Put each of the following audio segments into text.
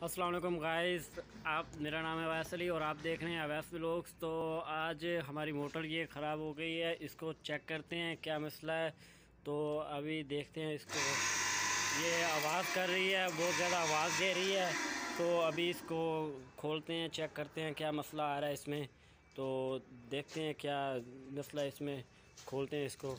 Aslam guys, आप, मेरा नाम है अवैस अली और आप देख रहे हैं अवैस व्लॉग्स तो आज हमारी मोटर ये ख़राब हो गई है, इसको चेक करते हैं क्या मसला है। तो अभी देखते हैं इसको। ये आवाज़ कर रही है, बहुत ज़्यादा आवाज़ दे रही है। तो अभी इसको खोलते हैं, चेक करते हैं क्या मसला आ रहा है इसमें। तो देखते हैं क्या मसला इसमें, खोलते हैं इसको।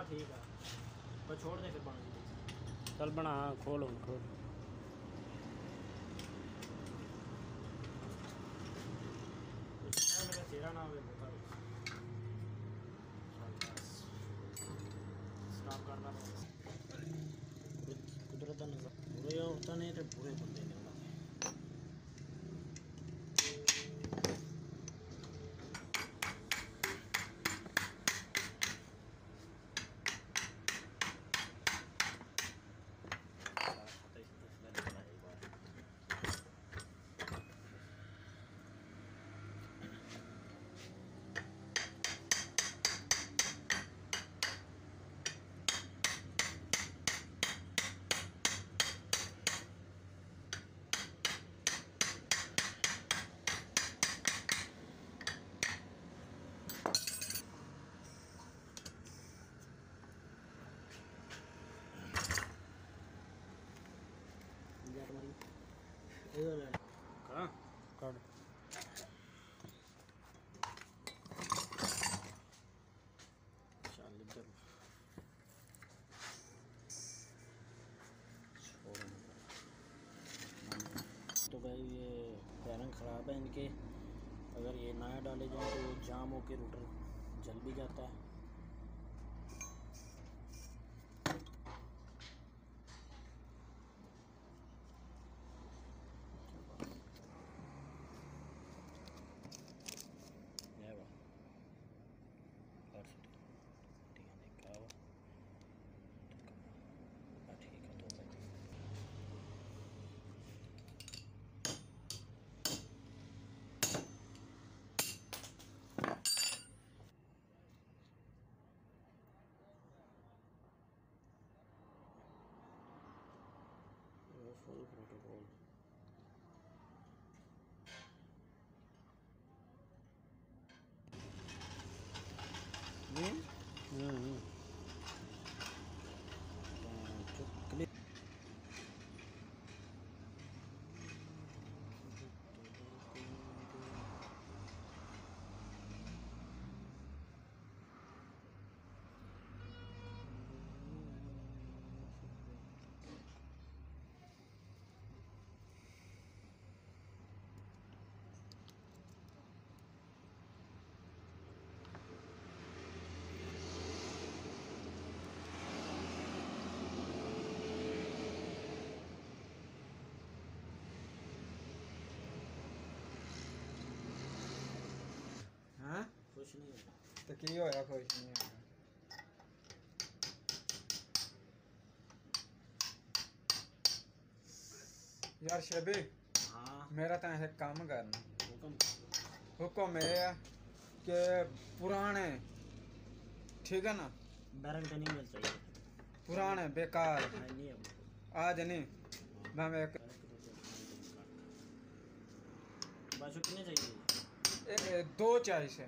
हाँ, चल बना हाँ, खोल खोल। चेहरा ना हुए स्टॉप करना। कुदरत नज़र। बुरे होता तो नहीं तो बुरे बंदे। इनके अगर ये नया डाले जाए तो जाम होकर रूटर जल भी जाता है। ਤੇ ਕੀ ਹੋਇਆ ਕੁਛ ਨਹੀਂ ਹੋਇਆ ਯਾਰ ਸ਼ਬੀ हाँ ਮੇਰਾ ਤਾਂ ਇਹ ਕੰਮ ਕਰਨਾ हुक्म ਹੁਕਮ ਇਹ ਆ ਕਿ ਪੁਰਾਣੇ ਠੀਕ ਹੈ ਨਾ बैरंग तो नहीं मिल चाहिए ਪੁਰਾਣੇ ਬੇਕਾਰ नहीं है आज नहीं मैं एक बाजू कितने चाहिए एक दो चाहिए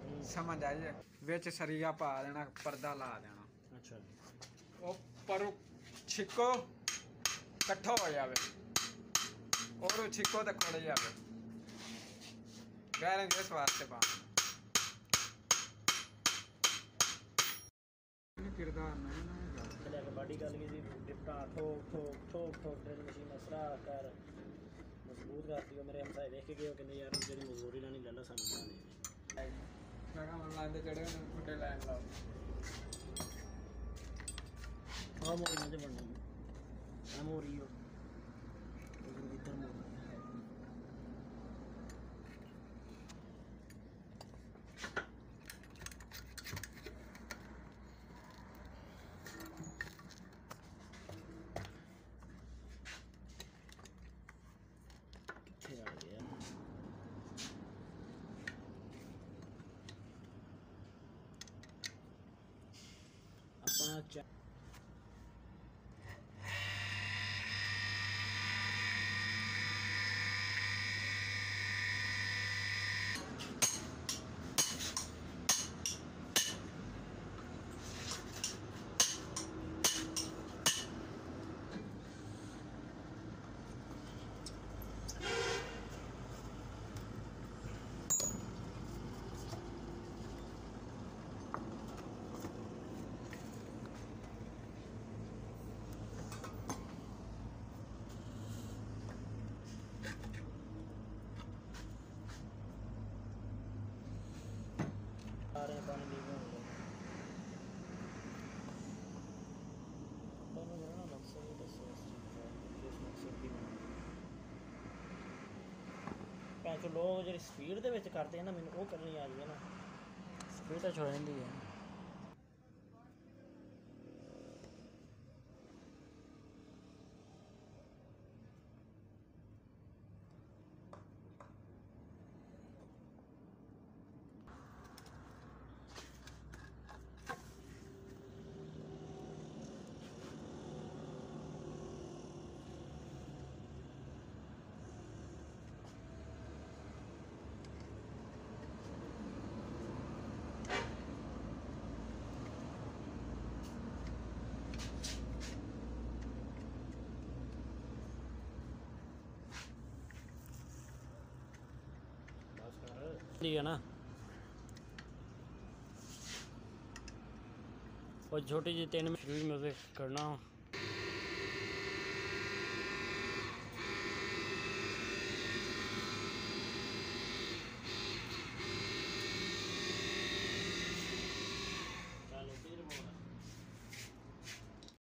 ਸਮਝ ਆਈ ਹੈ। ਵਿੱਚ ਸਰੀਆ ਪਾ ਦੇਣਾ ਪਰਦਾ ਲਾ ਦੇਣਾ। ਅੱਛਾ ਉਹ ਪਰੂ ਛਿੱਕੋ ਇਕੱਠਾ ਹੋ ਜਾਵੇ। ਔਰ ਉਹ ਛਿੱਕੋ ਤੇ ਖੜ ਜਾਵੇ। ਗੈਰੰਗ ਇਸ ਵਾਸਤੇ ਪਾ। ਕਿਰਦਾਰ ਨਾ ਨਾ ਲੈ ਕੇ ਬਾਡੀ ਗੱਲ ਕੀ ਸੀ ਡਿਪਟਾ ਠੋਕ ਠੋਕ ਠੋਕ ਠੋਕ ਡਰਿਲ ਮਸ਼ੀਨ ਨਾਲ ਸਰਾ ਕਰ। ਮਜ਼ਬੂਤ ਕਰਦੀ ਉਹ ਮੇਰੇ ਹਮਸਾਏ ਦੇਖ ਕੇ ਉਹ ਕਹਿੰਦੇ ਯਾਰ ਜਿਹੜੀ ਨਾਲ ਨਹੀਂ ਲੈਣਾ ਸਾਨੂੰ ਮੈਂ ਕਿਹਾ ਹੁਣ ਲੰਦ ਚੜੇ ਨੂੰ ਮੁੰਡੇ ਲੈਣ ਲਾਓ। ਆ ਮੋਰੀ ਨਾ ਬਣਨੀ। ਆ ਮੋਰੀ ਉਹ Jack. ਲੋਕ ਜਿਹੜੀ ਸਪੀਡ ਦੇ ਵਿੱਚ ਕਰਦੇ ਆ ਨਾ, ਮੈਨੂੰ ਉਹ ਕਰਨੀ ਆ ਰਹੀ ਹੈ ਨਾ। ਸਪੀਡ ਤਾਂ ਛੋ ਜਾਂਦੀ ਹੈ। है ना? और छोटी जी तीन मिनट भी मुझे करना।